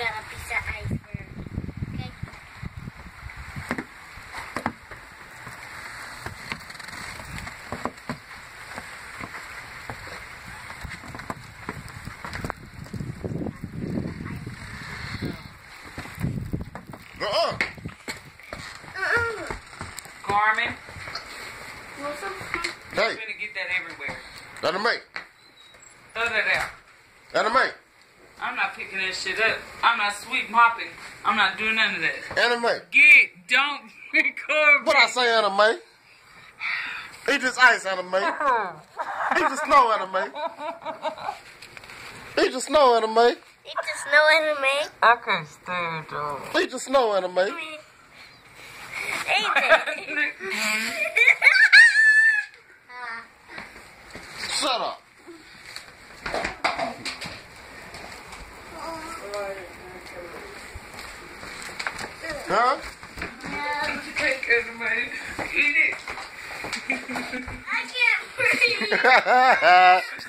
got a piece of iceberg. Okay. Uh-uh. Uh-uh. Carmen. Hey. Gonna get that everywhere. Let him make. Throw that out. Let him make. I'm not picking that shit up. I'm not sweep mopping. I'm not doing none of that. Anna May. Get, don't record. What I say, Anna May? He just ice Anna May. He just snow Anna May. He just snow Anna May. It's just no Anna May. I can't stand dog. He just snow Anna May. Hey, mm-hmm. Shut up. Huh? Take it. Eat it. I can't breathe.